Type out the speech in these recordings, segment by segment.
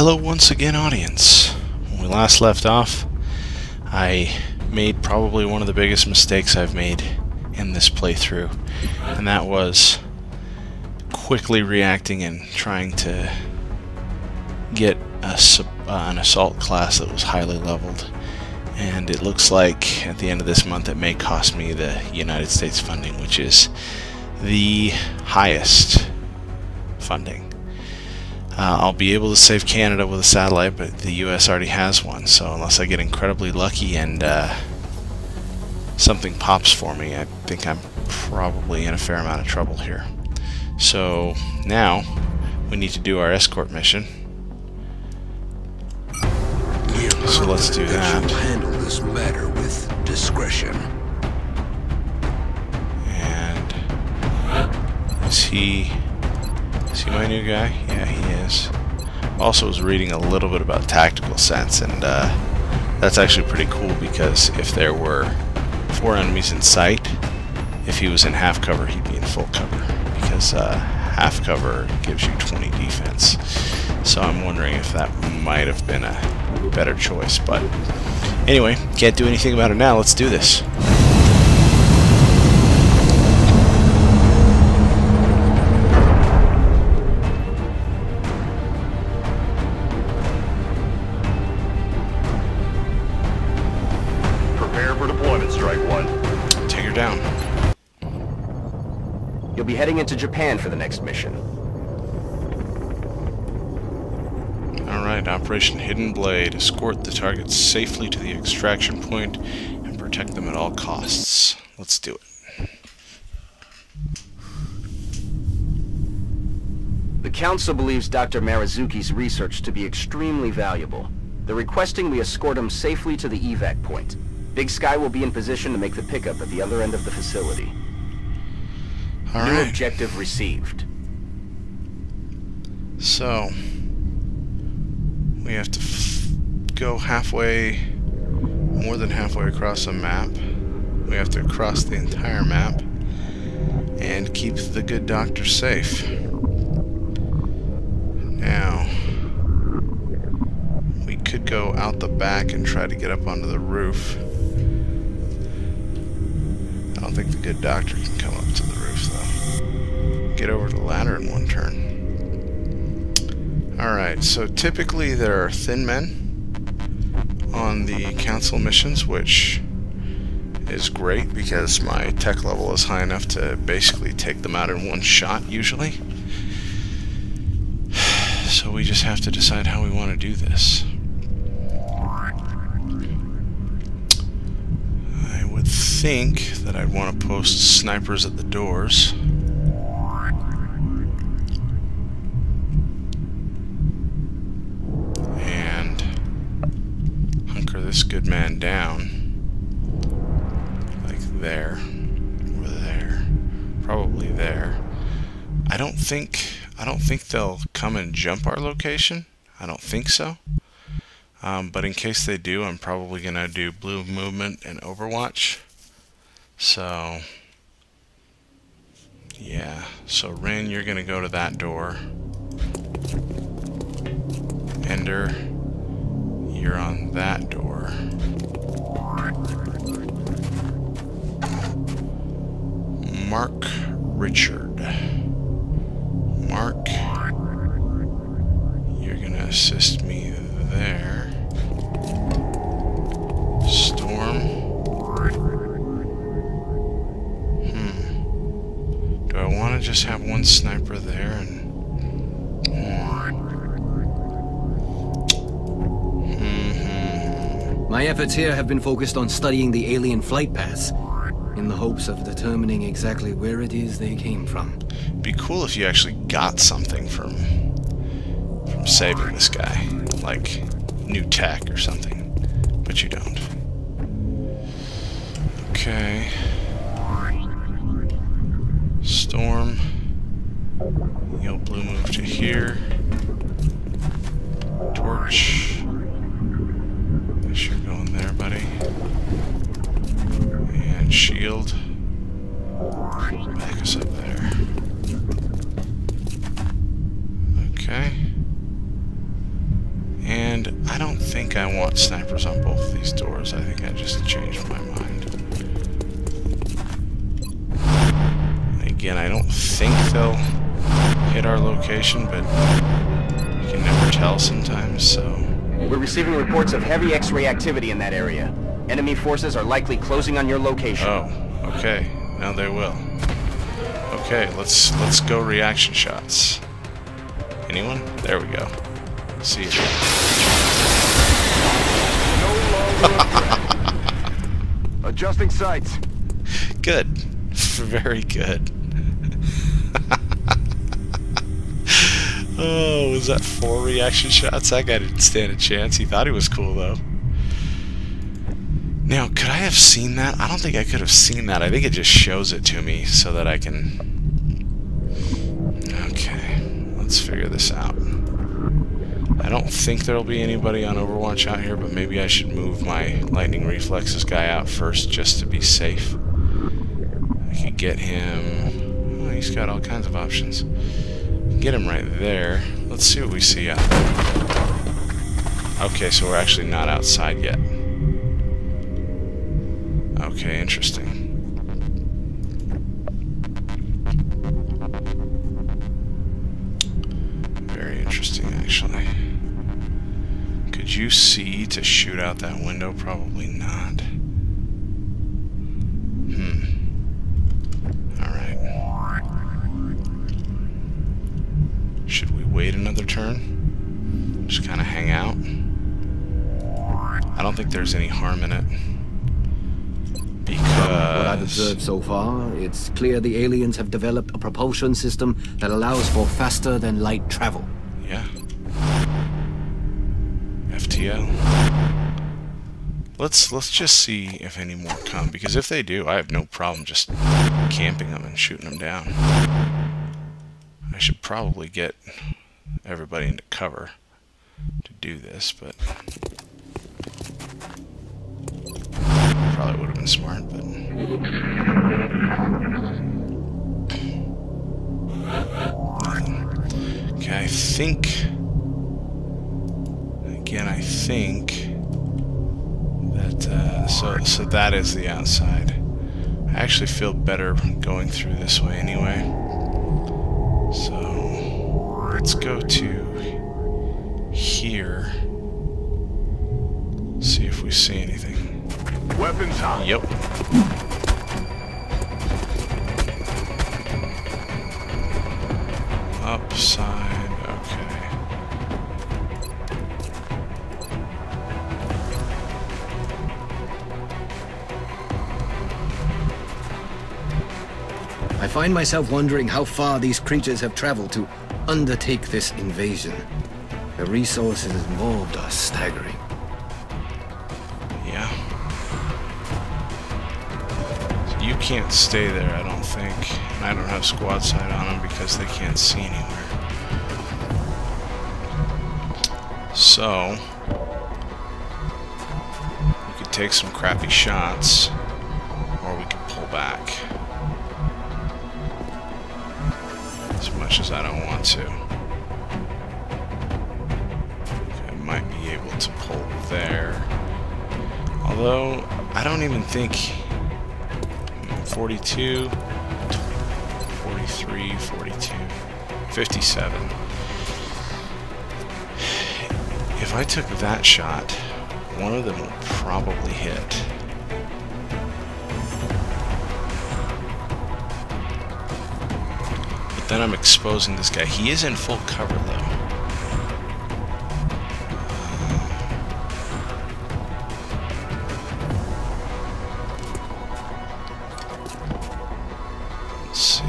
Hello once again, audience. When we last left off, I made probably one of the biggest mistakes I've made in this playthrough, and that was quickly reacting and trying to get a, uh, an assault class that was highly leveled. And it looks like at the end of this month it may cost me the United States funding, which is the highest funding. Uh, I'll be able to save Canada with a satellite, but the US already has one, so unless I get incredibly lucky and uh, something pops for me, I think I'm probably in a fair amount of trouble here. So now we need to do our escort mission. So let's do that. handle this matter with discretion. And is he is he my new guy? Yeah, he is. Also was reading a little bit about tactical sense, and uh, that's actually pretty cool because if there were four enemies in sight, if he was in half cover, he'd be in full cover because uh, half cover gives you 20 defense. So I'm wondering if that might have been a better choice. But anyway, can't do anything about it now. Let's do this. Japan for the next mission. Alright, Operation Hidden Blade. Escort the targets safely to the extraction point and protect them at all costs. Let's do it. The Council believes Dr. Marizuki's research to be extremely valuable. They're requesting we escort him safely to the evac point. Big Sky will be in position to make the pickup at the other end of the facility. New Alright, objective received. so we have to f go halfway, more than halfway across a map. We have to cross the entire map and keep the good doctor safe. Now, we could go out the back and try to get up onto the roof. I don't think the good doctor can come Get over the ladder in one turn. Alright, so typically there are thin men on the council missions, which is great because my tech level is high enough to basically take them out in one shot, usually. So we just have to decide how we want to do this. I would think that I'd want to post snipers at the doors. Think I don't think they'll come and jump our location. I don't think so. Um, but in case they do, I'm probably gonna do blue movement and Overwatch. So yeah. So Rin, you're gonna go to that door. Ender, you're on that door. Mark Richard. Here have been focused on studying the alien flight paths, in the hopes of determining exactly where it is they came from. Be cool if you actually got something from from saving this guy, like new tech or something, but you don't. Okay. Storm. You'll blue move to here. Reports of heavy X-ray activity in that area. Enemy forces are likely closing on your location. Oh, okay. Now they will. Okay, let's let's go reaction shots. Anyone? There we go. See you. Adjusting sights. Good. Very good. was that four reaction shots? That guy didn't stand a chance. He thought he was cool, though. Now, could I have seen that? I don't think I could have seen that. I think it just shows it to me so that I can... Okay, let's figure this out. I don't think there'll be anybody on Overwatch out here, but maybe I should move my Lightning Reflexes guy out first just to be safe. I could get him... Oh, he's got all kinds of options. Get him right there. Let's see what we see out there. Okay, so we're actually not outside yet. Okay, interesting. Very interesting, actually. Could you see to shoot out that window? Probably not. Wait another turn? Just kind of hang out? I don't think there's any harm in it. Because... What I've observed so far, it's clear the aliens have developed a propulsion system that allows for faster than light travel. Yeah. FTL. Let's let's just see if any more come because if they do, I have no problem just camping them and shooting them down. I should probably get everybody into cover to do this, but probably would have been smart, but. Okay, I think again I think that uh, so so that is the outside. I actually feel better going through this way anyway. So let's go to here. See if we see anything. Weapons hot. Yep. Upside, okay. I find myself wondering how far these creatures have traveled to undertake this invasion. The resources involved are staggering. Yeah. You can't stay there, I don't think. I don't have squad sight on them because they can't see anywhere. So, we could take some crappy shots, or we could pull back. Much as I don't want to. I might be able to pull there. Although, I don't even think... 42, 43, 42, 57. If I took that shot, one of them will probably hit. Then I'm exposing this guy. He is in full cover, though. See.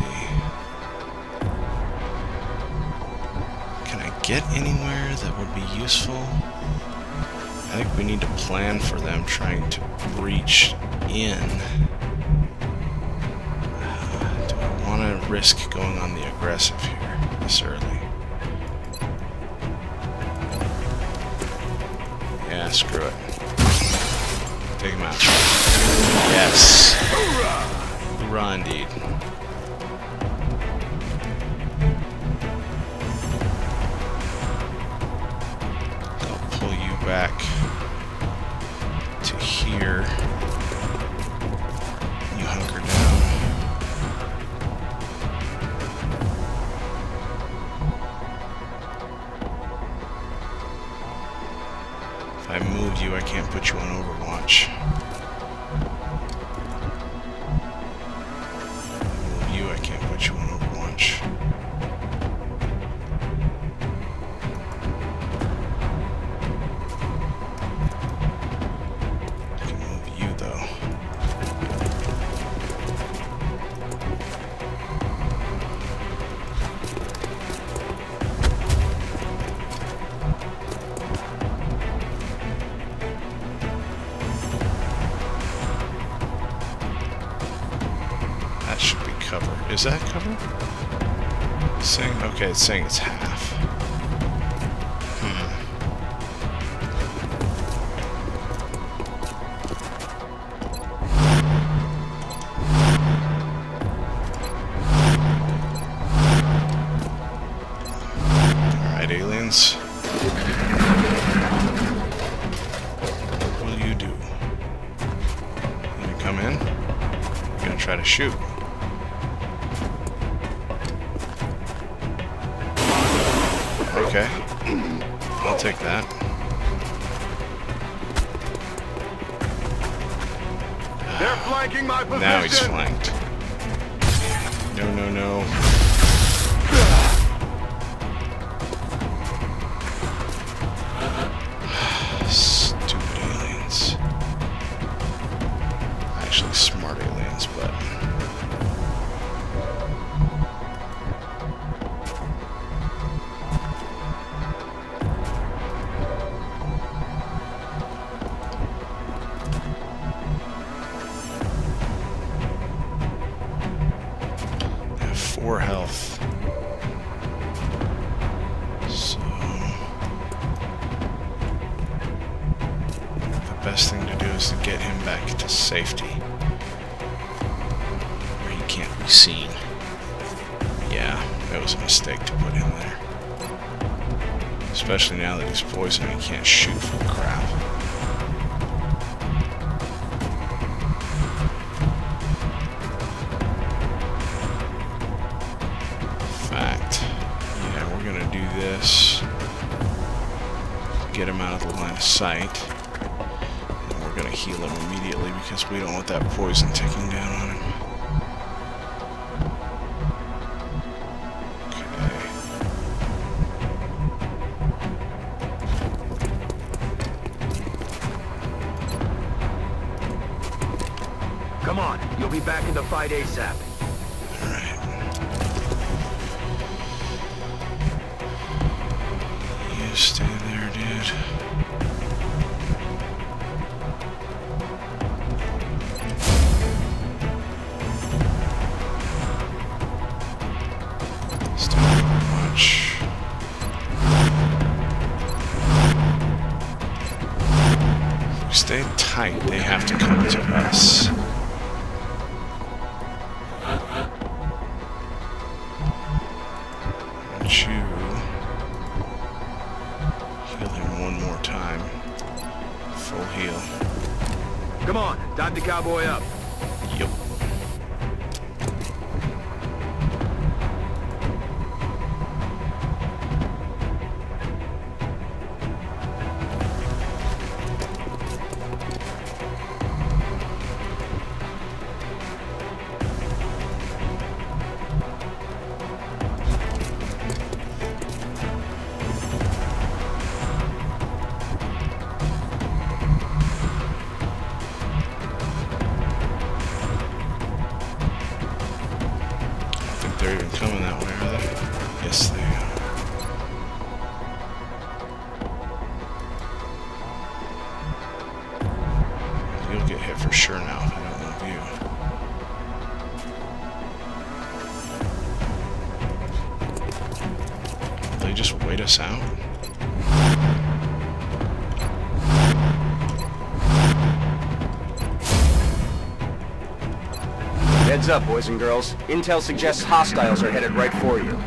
Can I get anywhere that would be useful? I think we need to plan for them trying to breach in. risk going on the aggressive here this early. Yeah, screw it. Take him out. Yes. Hoorah indeed. I'll pull you back. Okay, it's saying it's Okay. I'll take that. They're flanking my position. Now he's flanked. No, no, no. Heads up, boys and girls. Intel suggests hostiles are headed right for you.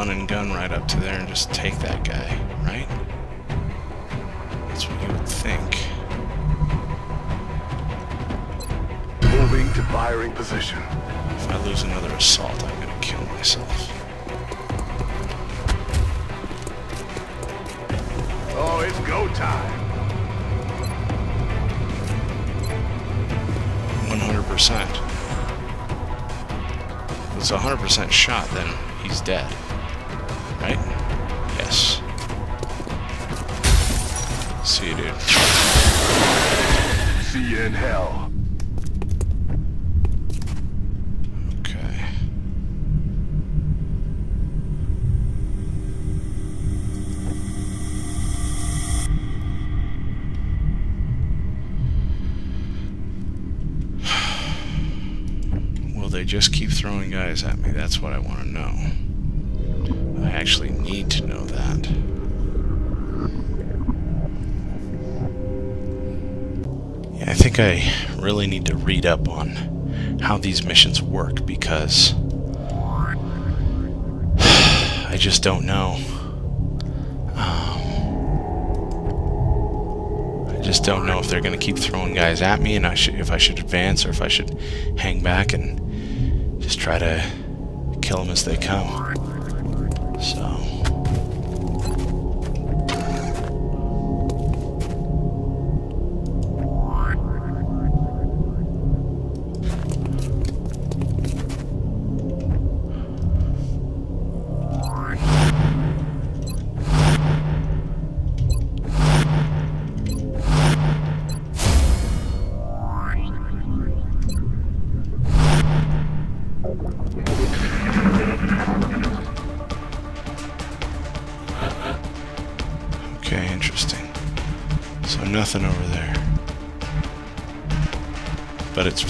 Run and gun right up to there and just take that guy, right? That's what you would think. Moving to firing position. If I lose another assault, I'm gonna kill myself. Oh, it's go time. 100%. If it's a 100% shot, then he's dead. In hell. Okay. Will they just keep throwing guys at me? That's what I want to know. I really need to read up on how these missions work because I just don't know. Um, I just don't know if they're going to keep throwing guys at me and I should, if I should advance or if I should hang back and just try to kill them as they come.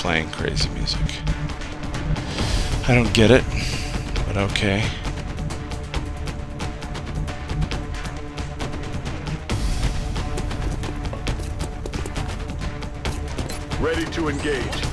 Playing crazy music. I don't get it, but okay. Ready to engage.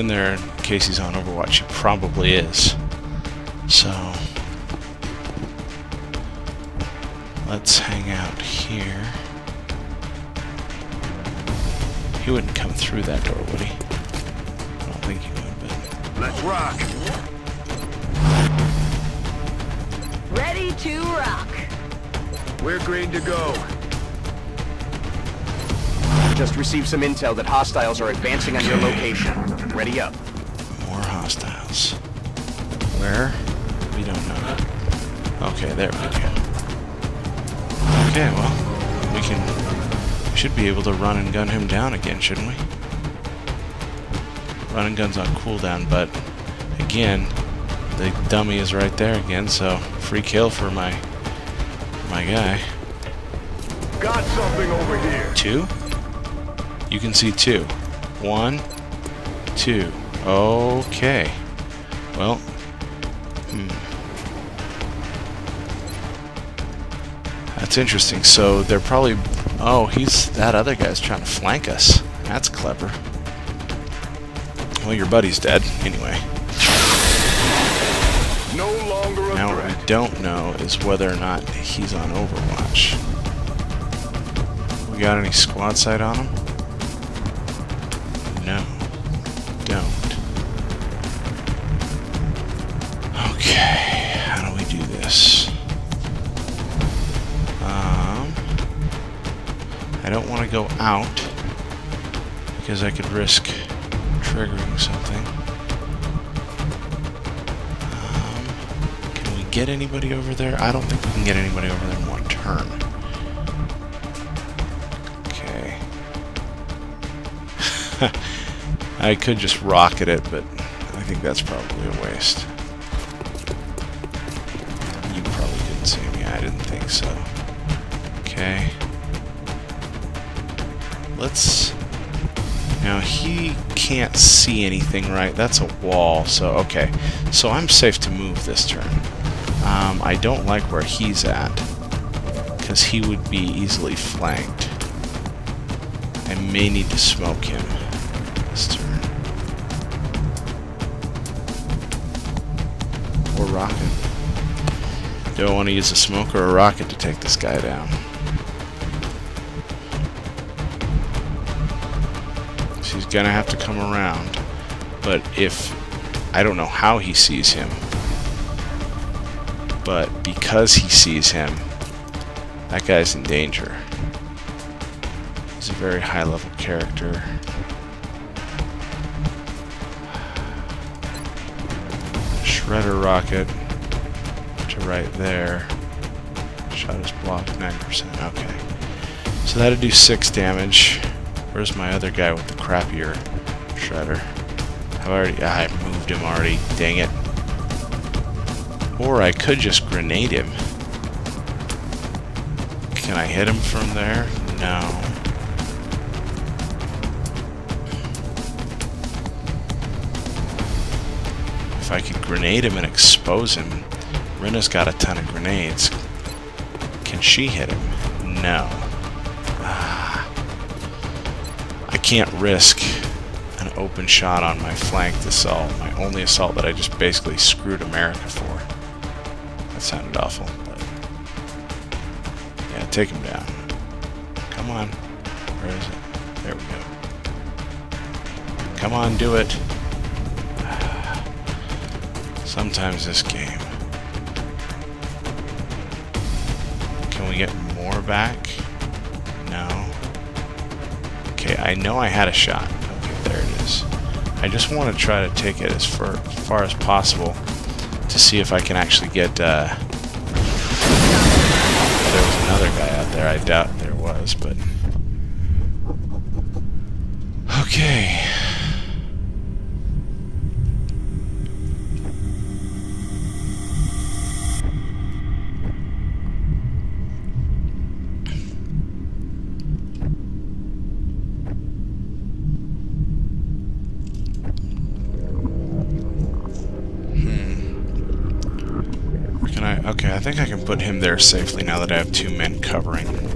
In there in case he's on Overwatch. He probably is. So let's hang out here. He wouldn't come through that door, would he? I don't think he would, but Let's rock. Ready to rock. We're green to go. Just received some intel that hostiles are advancing on your location. Ready up. more hostiles. Where? We don't know. Okay, there we go. Okay, well, we can we should be able to run and gun him down again, shouldn't we? Run and gun's on cooldown, but again, the dummy is right there again, so free kill for my my guy. Got something over here. Two? You can see two. One, two. Okay. Well, hmm. That's interesting. So they're probably... Oh, he's... That other guy's trying to flank us. That's clever. Well, your buddy's dead, anyway. No longer a Now what we don't know is whether or not he's on Overwatch. We got any squad sight on him? Go out because I could risk triggering something. Um, can we get anybody over there? I don't think we can get anybody over there in one turn. Okay. I could just rocket it, but I think that's probably a waste. You probably couldn't see me. I didn't think so. Okay. Let's... Now, he can't see anything, right? That's a wall, so okay. So I'm safe to move this turn. Um, I don't like where he's at, because he would be easily flanked. I may need to smoke him this turn. Or rocket. Do I want to use a smoke or a rocket to take this guy down? He's gonna have to come around. But if... I don't know how he sees him. But because he sees him, that guy's in danger. He's a very high level character. Shredder rocket to right there. Shot is blocked 9%. Okay. So that'd do 6 damage. Where's my other guy with the crappier shredder? I've already ah, I moved him already. Dang it. Or I could just grenade him. Can I hit him from there? No. If I could grenade him and expose him, Rena's got a ton of grenades. Can she hit him? No. Risk an open shot on my flanked assault, my only assault that I just basically screwed America for. That sounded awful, but... Yeah, take him down. Come on. Where is it? There we go. Come on, do it. Sometimes this game. Can we get more back? I know I had a shot. Okay, there it is. I just want to try to take it as far, far as possible to see if I can actually get, uh... There was another guy out there. I doubt there was, but... Okay. Think I can put him there safely now that I have two men covering.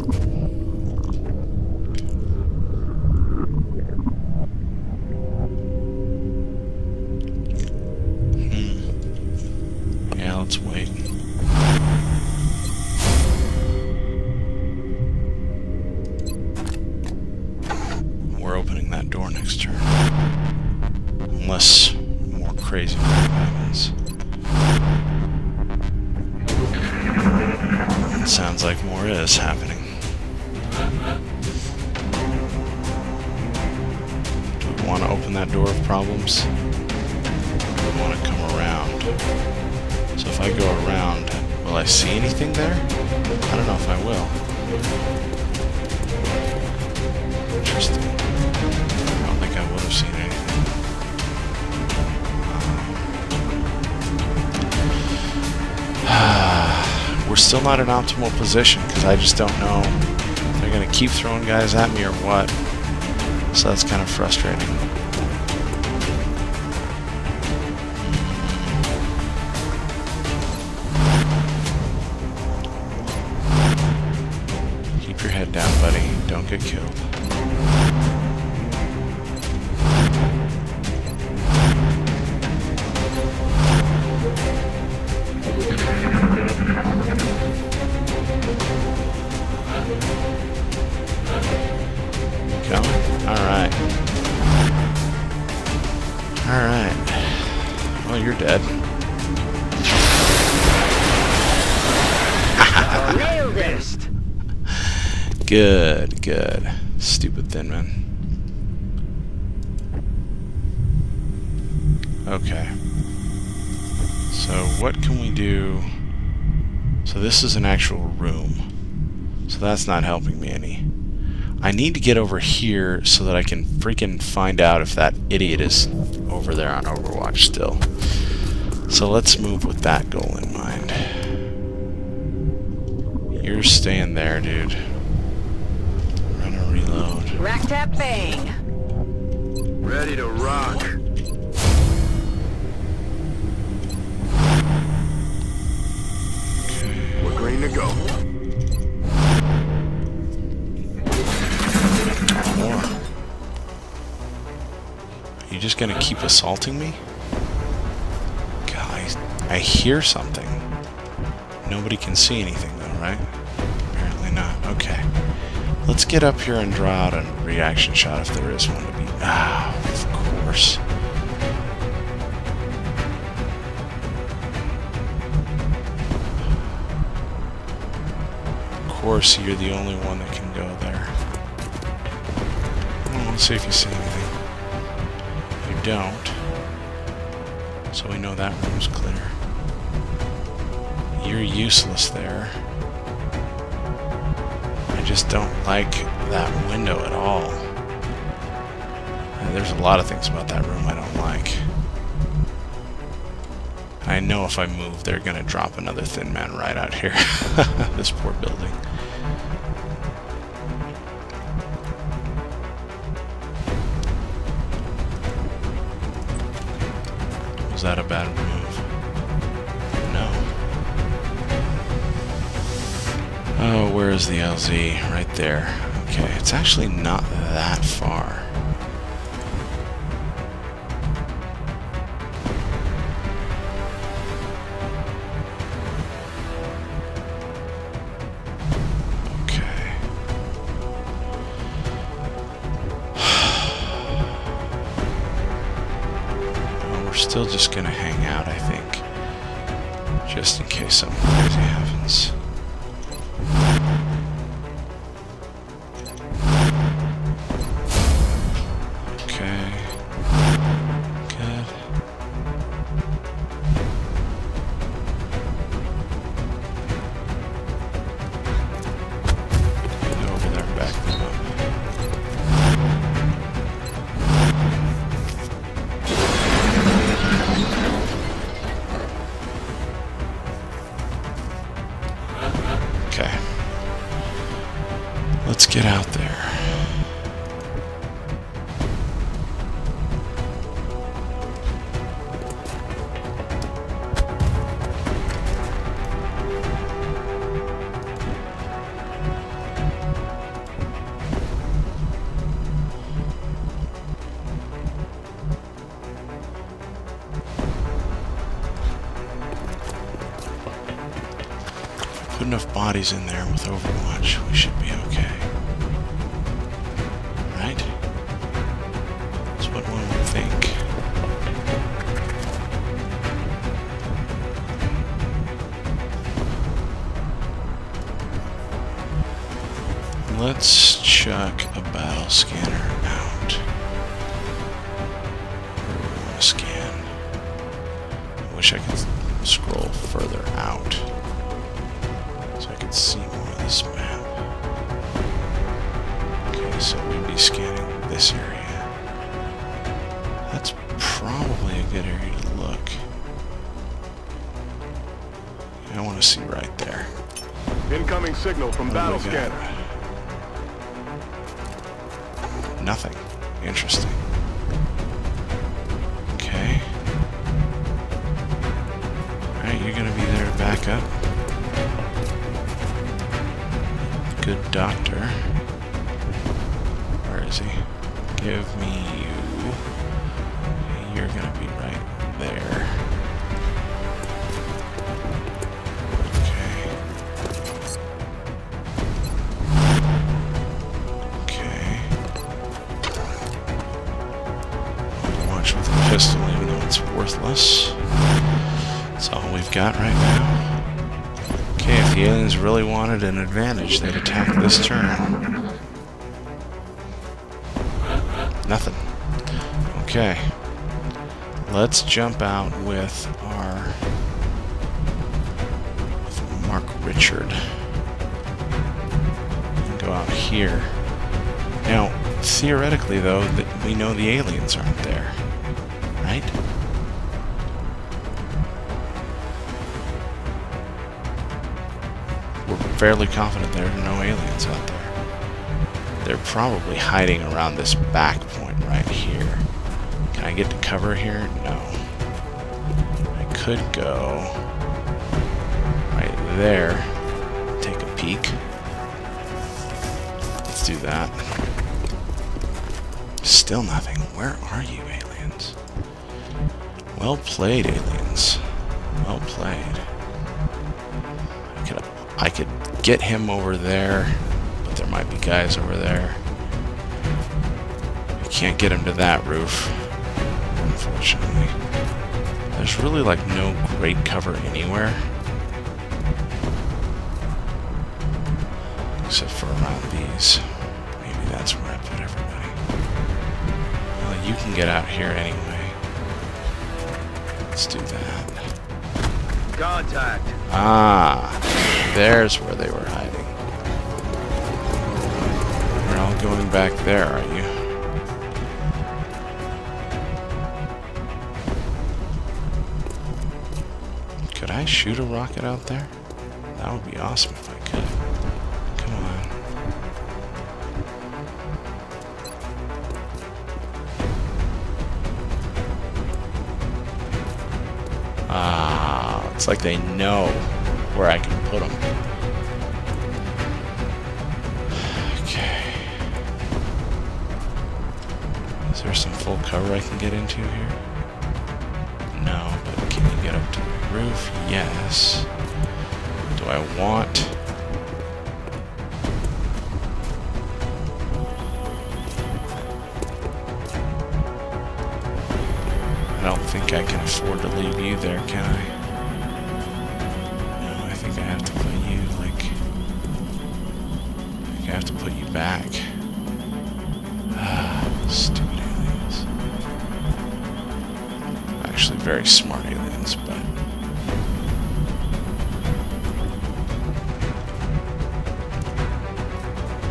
I just don't know if they're going to keep throwing guys at me or what. So that's kind of frustrating. Good, good. Stupid thin man. Okay. So what can we do? So this is an actual room. So that's not helping me any. I need to get over here so that I can freaking find out if that idiot is over there on Overwatch still. So let's move with that goal in mind. You're staying there, dude. Run. Rack tap bang. Ready to rock. We're green to go. More. You just gonna keep assaulting me? Guys, I hear something. Nobody can see anything though, right? Let's get up here and draw out a reaction shot if there is one to be. Ah, of course. Of course, you're the only one that can go there. Well, let's see if you see anything. You don't. So we know that room's clear. You're useless there. I just don't like that window at all. There's a lot of things about that room I don't like. I know if I move, they're gonna drop another thin man right out here. this poor building. Was that a bad Oh, where is the LZ? Right there. Okay, it's actually not that far. Okay. We're still just gonna hang out, I think. Just in case something really wanted an advantage, they'd attack this turn. Nothing. Okay. Let's jump out with our with Mark Richard. And go out here. Now, theoretically though, that we know the aliens aren't fairly confident there are no aliens out there. They're probably hiding around this back point right here. Can I get to cover here? No. I could go right there, take a peek. Let's do that. Still nothing. Where are you, aliens? Well played, aliens. Well played. I could, I could get him over there, but there might be guys over there. I can't get him to that roof, unfortunately. There's really like no great cover anywhere. Except for around these. Maybe that's where I put everybody. Well, you can get out here anyway. Let's do that. Contact. Ah, there's where they were hiding. You're all going back there, are you? Could I shoot a rocket out there? That would be awesome if I could. Come on. Ah, it's like they know where I can put them. Can get into here? No, but can you get up to the roof? Yes. Do I want... I don't think I can afford to leave you there, can I? No, I think I have to put you, like... I I have to put you back. Very smart aliens, but...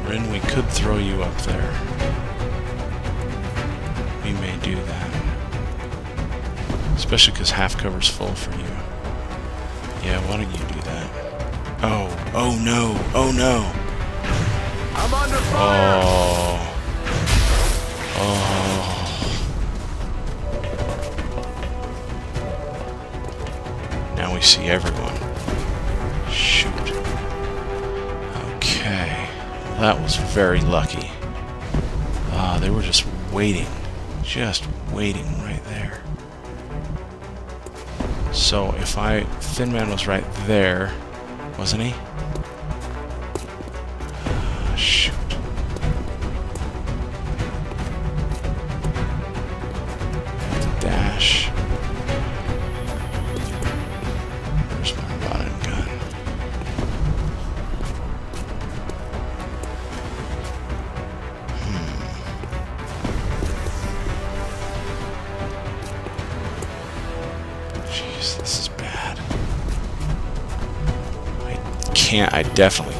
Rin, we could throw you up there. We may do that. Especially because half cover's full for you. Yeah, why don't you do that? Oh, oh no, oh no! I'm under fire. Oh. Oh. See everyone. Shoot. Okay. That was very lucky. Ah, they were just waiting. Just waiting right there. So if I... Thin Man was right there, wasn't he? Definitely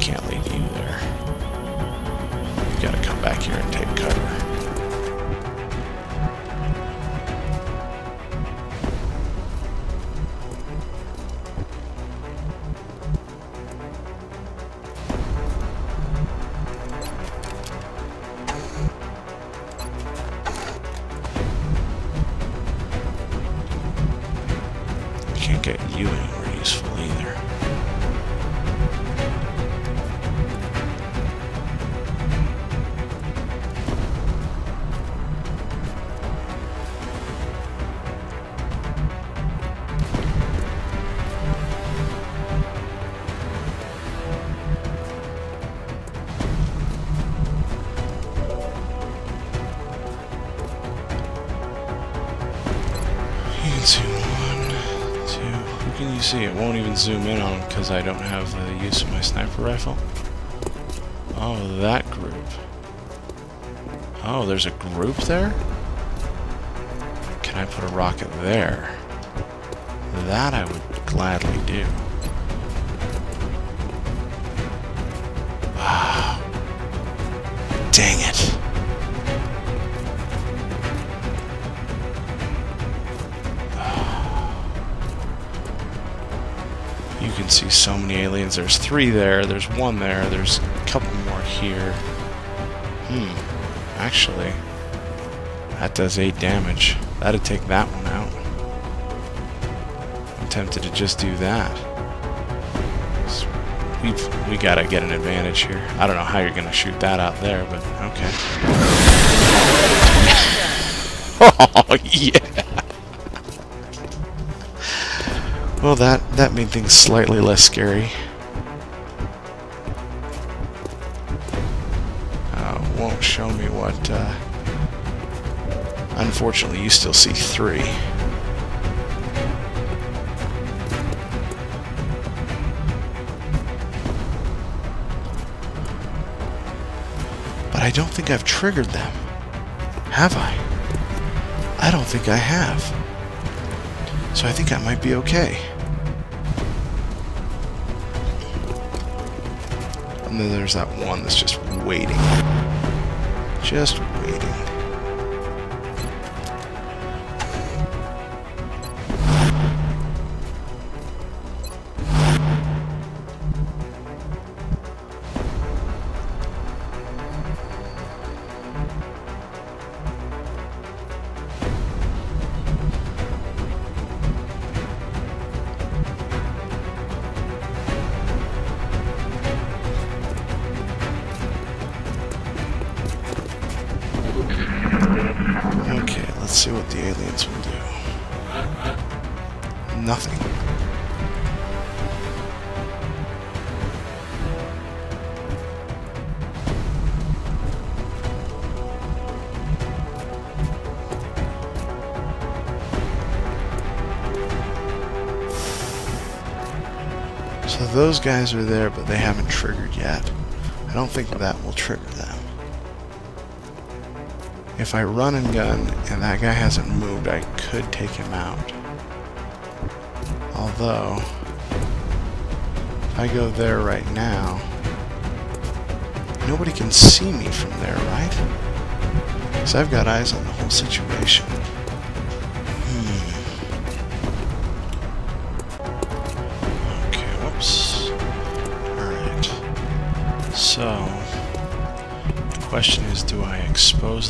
see? It won't even zoom in on them because I don't have the use of my sniper rifle. Oh, that group. Oh, there's a group there? Can I put a rocket there? That I would gladly do. There's three there, there's one there, there's a couple more here. Hmm. Actually, that does 8 damage. That'd take that one out. I'm tempted to just do that. We've, we gotta get an advantage here. I don't know how you're gonna shoot that out there, but okay. oh, yeah! Well, that, that made things slightly less scary. Unfortunately, you still see three. But I don't think I've triggered them. Have I? I don't think I have. So I think I might be okay. And then there's that one that's just waiting. Just waiting. Those guys are there, but they haven't triggered yet. I don't think that will trigger them. If I run and gun and that guy hasn't moved, I could take him out. Although, if I go there right now, nobody can see me from there, right? Because I've got eyes on the whole situation.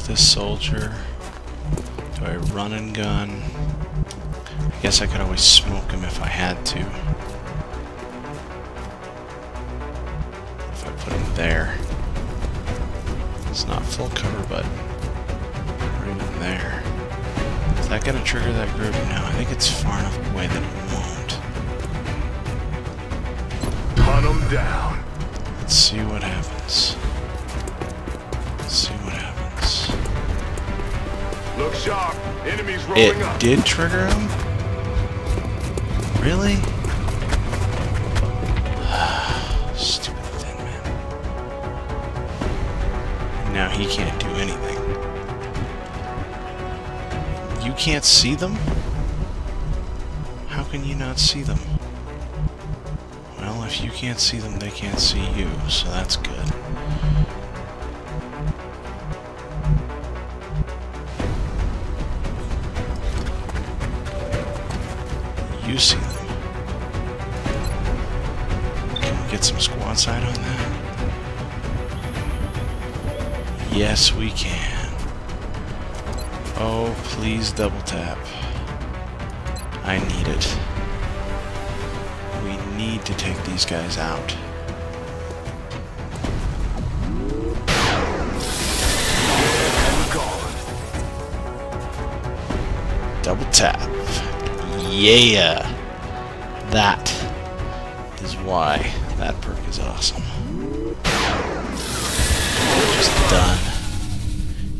This soldier? Do I run and gun? I guess I could always smoke him if I had to. If I put him there. It's not full cover, but right in there. Is that gonna trigger that group? No, I think it's far enough away that it won't. Hunt them down. Let's see what happens. Look sharp. Enemies rolling It up. did trigger him? Really? Stupid thin man. Now he can't do anything. You can't see them? How can you not see them? Well, if you can't see them, they can't see you, so that's good. Can we get some squad sight on that? Yes, we can. Oh, please double tap. I need it. We need to take these guys out. Double tap. Yeah! That is why that perk is awesome. You're just done.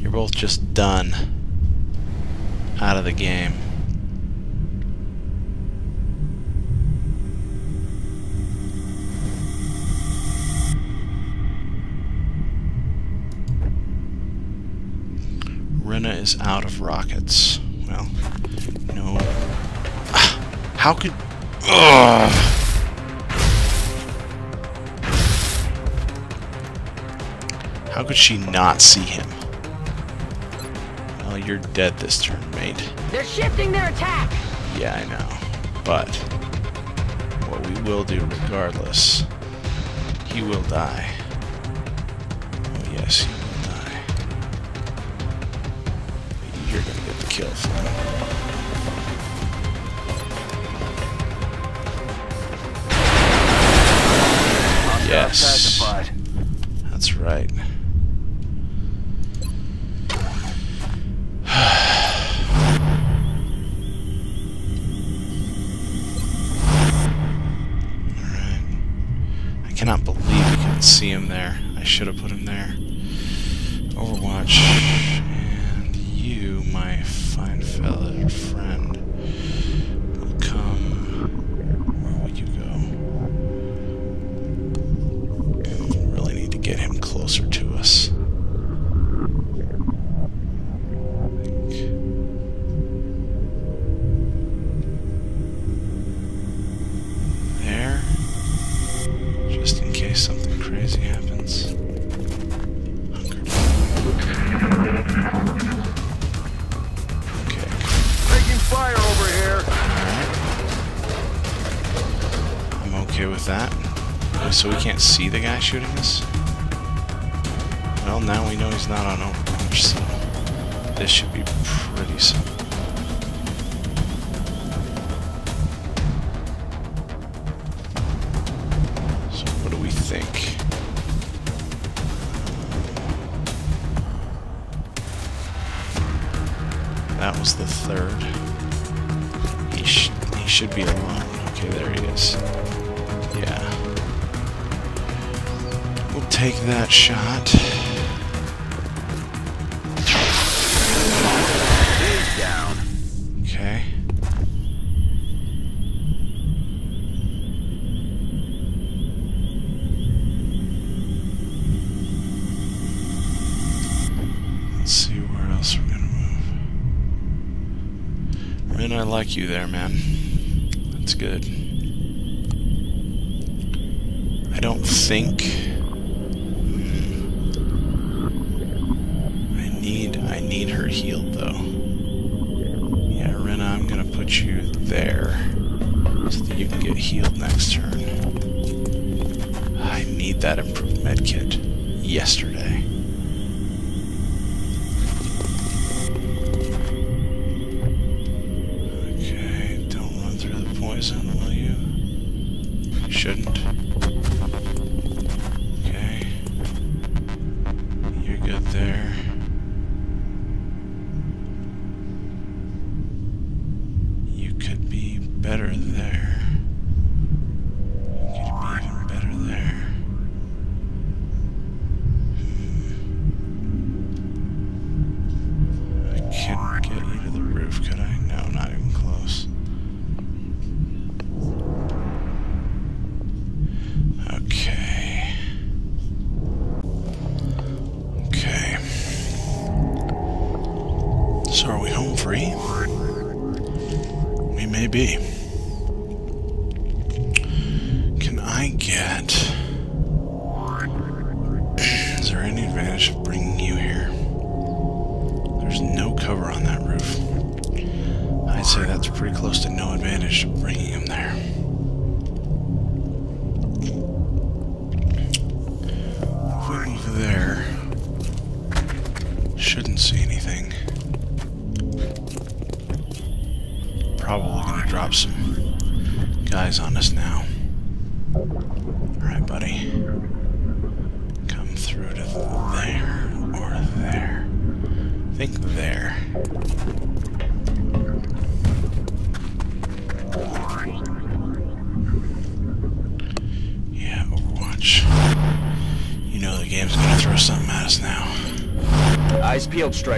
You're both just done. Out of the game. Rena is out of rockets. Well, no how could... Ugh. How could she not see him? Well, you're dead this turn, mate. They're shifting their attack. Yeah, I know. But what we will do regardless, he will die. Oh yes, he will die. You're gonna get the kill, Flynn. Yes. That's right. Should be alone. Okay, there he is. Yeah. We'll take that shot. Okay. Let's see where else we're gonna move. I like you there, man. Good. I don't think. I need I need her healed though. Yeah, Rena, I'm gonna put you there so that you can get healed next turn. I need that improved med kit yesterday. Home free? We may be.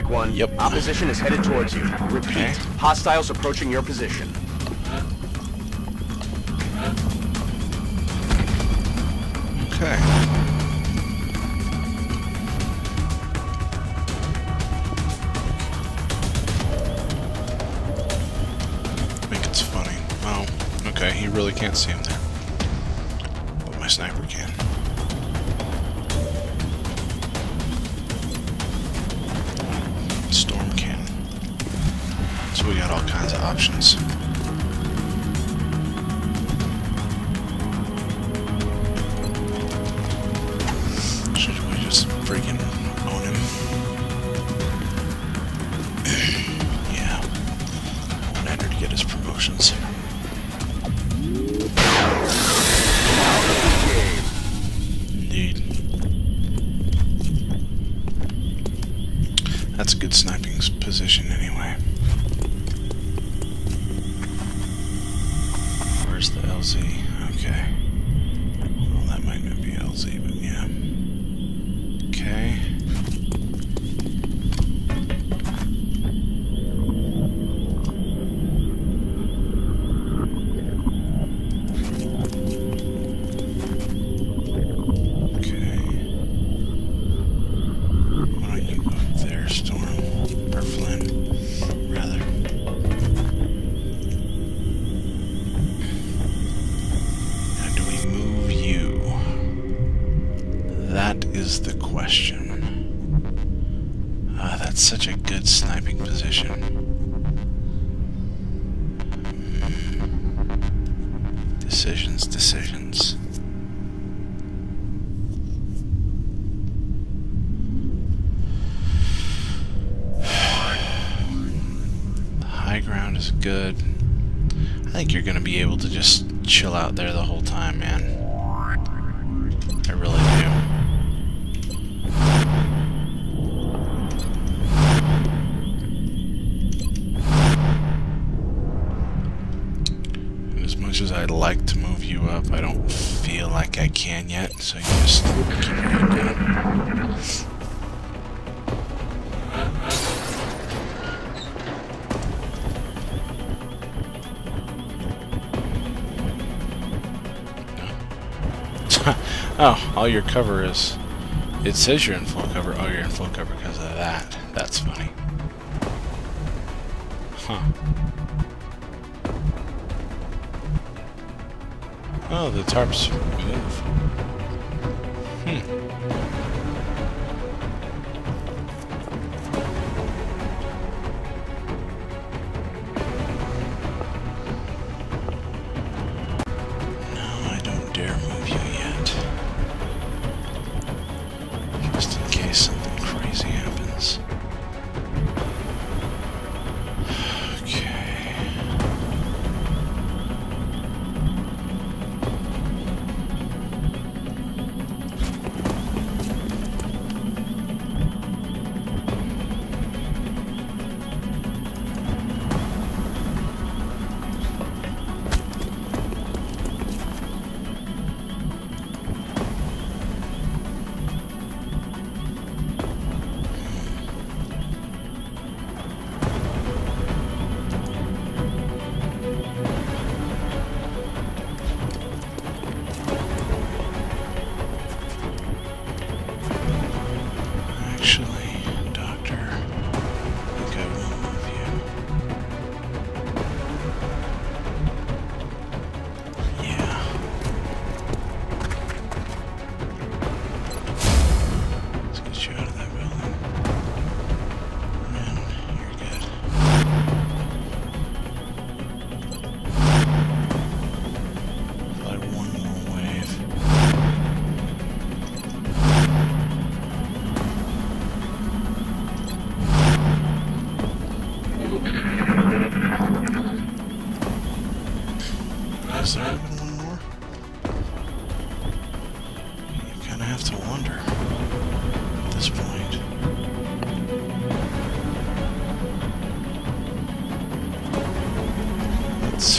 Strike One. Yep. Opposition is headed towards you. Repeat. Okay. Hostiles approaching your position. That's a good sniping position anyway. all your cover is... It says you're in full cover. Oh, you're in full cover because of that. That's funny. Huh. Oh, the tarps move.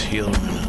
Heal.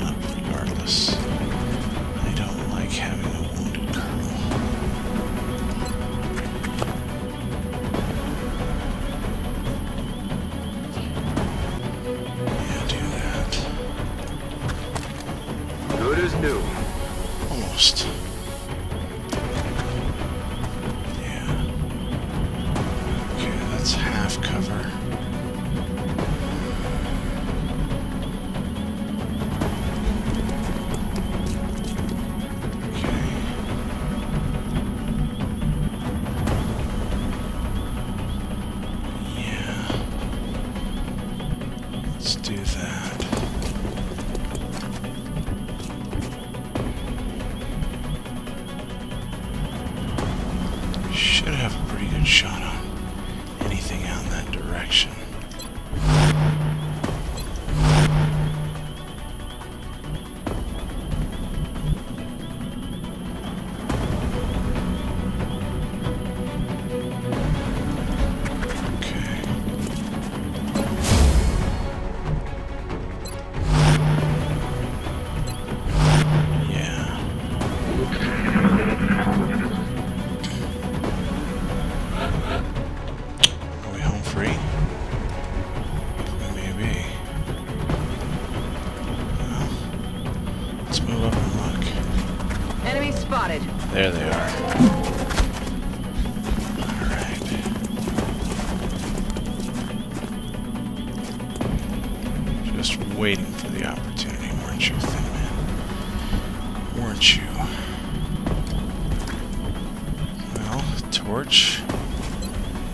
Well, Torch,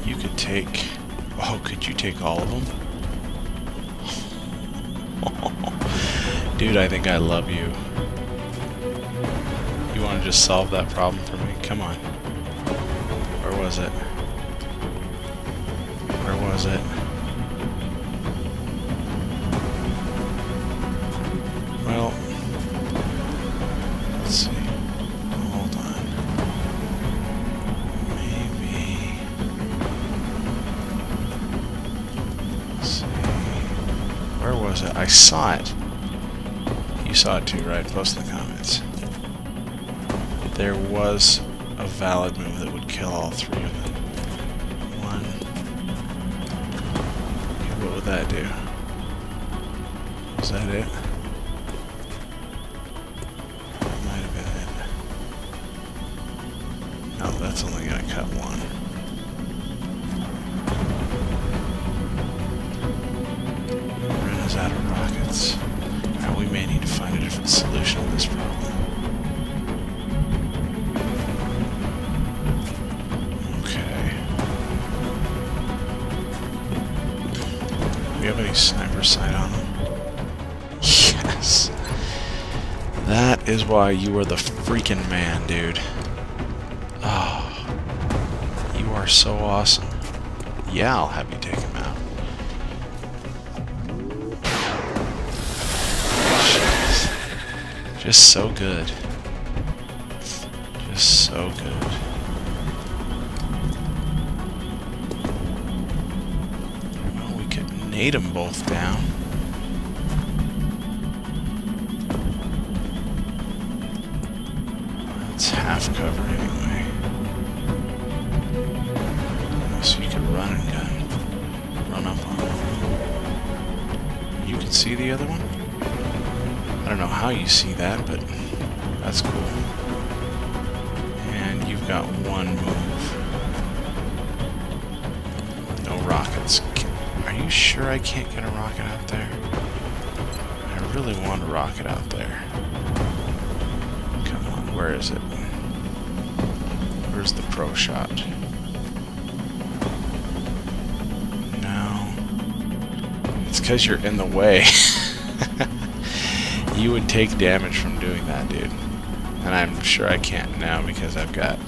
you could take... Oh, could you take all of them? Dude, I think I love you. You want to just solve that problem for me? Come on. Where was it? Where was it? Saw it. You saw it too, right? Post in the comments there was a valid move that would kill all three of them. One. Okay, what would that do? Is that it? Why you are the freaking man, dude. Oh. You are so awesome. Yeah, I'll have you take him out. Jeez. Just so good. Just so good. Well, we could nade them both down. Half cover anyway. So you can run and gun. Run up on them. You can see the other one? I don't know how you see that, but that's cool. And you've got one move. No rockets. Are you sure I can't get a rocket out there? I really want a rocket out there. Come on, where is it? Where's the pro shot? No. It's because you're in the way. you would take damage from doing that, dude. And I'm sure I can't now because I've got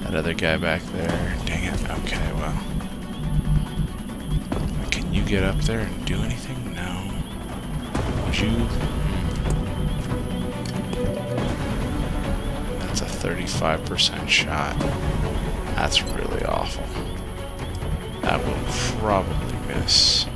that other guy back there. Dang it. Okay, well. Can you get up there and do anything? No. Would you? Hmm. That's a 35% shot. That's really awful. That will probably miss.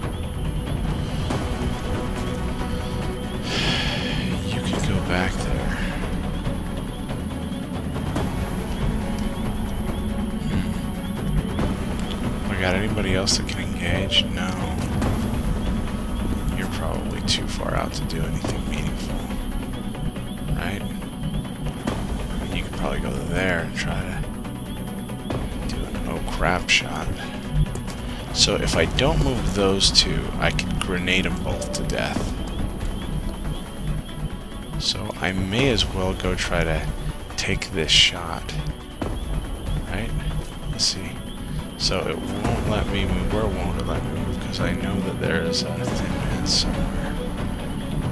May as well go try to take this shot. Right? Let's see. So it won't let me move. Where won't it let me move? Because I know that there is a thin man somewhere.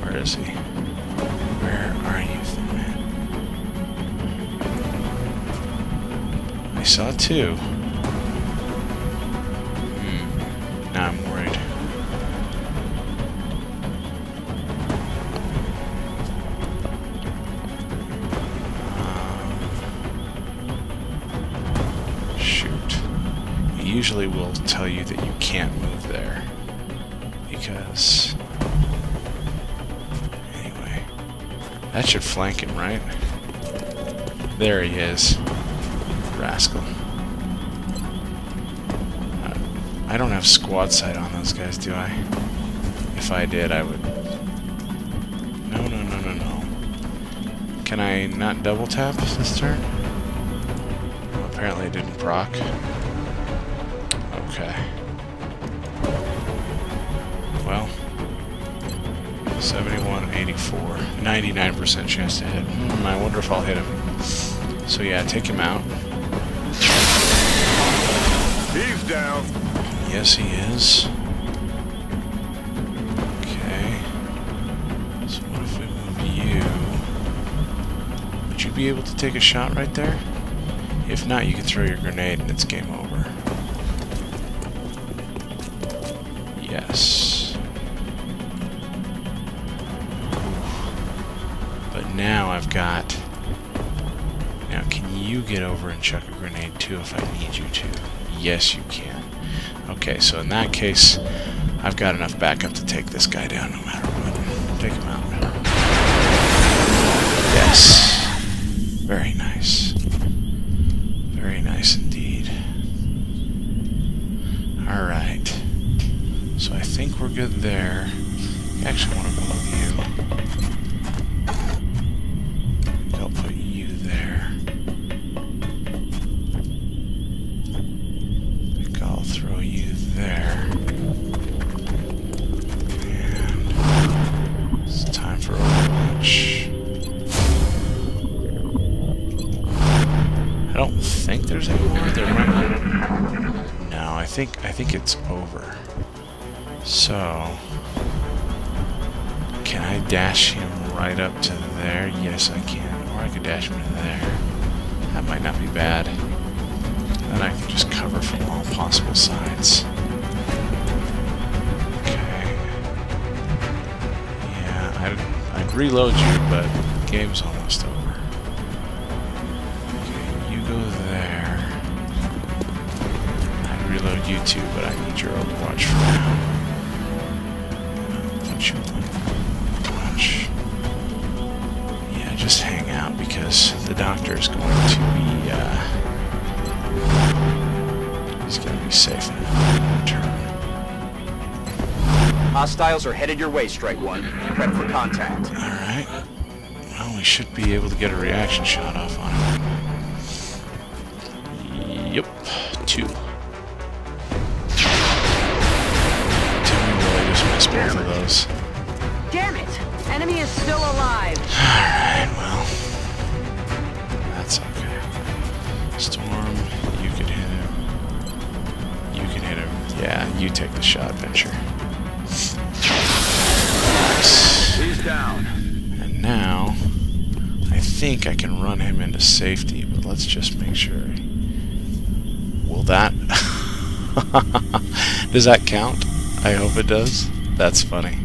Where is he? Where are you, thin man? I saw two. Usually will tell you that you can't move there. Because... Anyway. That should flank him, right? There he is. Rascal. Uh, I don't have squad sight on those guys, do I? If I did, I would... No, no, no, no, no. Can I not double tap this turn? Apparently it didn't proc. 99% chance to hit. Hmm, I wonder if I'll hit him. So yeah, take him out. He's down. Yes, he is. Okay. So what if we move you? Would you be able to take a shot right there? If not, you can throw your grenade and it's game over. Too if I need you to? Yes, you can. Okay, so in that case, I've got enough backup to take this guy down no way, Strike One. Think I can run him into safety, but let's just make sure. Will that... does that count? I hope it does. That's funny.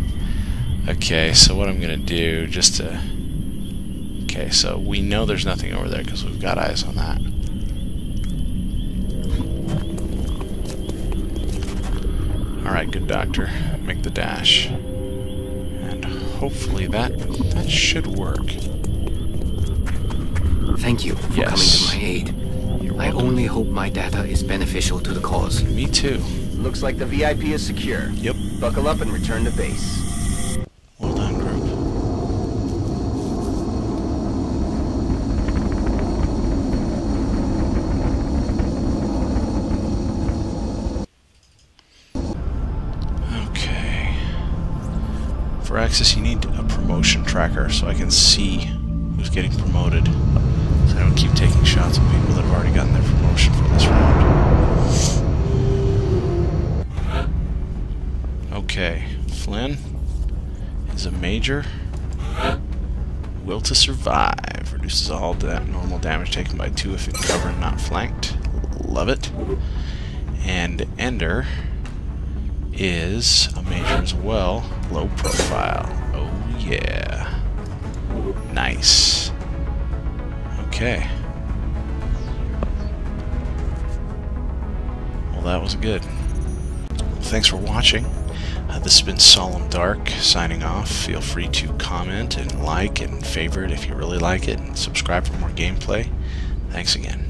Okay, so what I'm going to do, just to... Okay, so we know there's nothing over there because we've got eyes on that. Alright, good doctor. Make the dash. And hopefully that that should work. Thank you for Yes. coming to my aid. I only hope my data is beneficial to the cause. Me too. Looks like the VIP is secure. Yep. Buckle up and return to base. Well done, group. Okay. For access, you need a promotion tracker so I can see who's getting promoted. Keep taking shots at people that have already gotten their promotion for this round. Okay, Flynn is a major. Will to survive. Reduces all that normal damage taken by two if in cover and not flanked. Love it. And Ender is a major as well. Low profile. Oh yeah. Nice. Okay. Well, that was good. Thanks for watching. Uh, this has been Solemn Dark signing off. Feel free to comment and like and favorite if you really like it, and subscribe for more gameplay. Thanks again.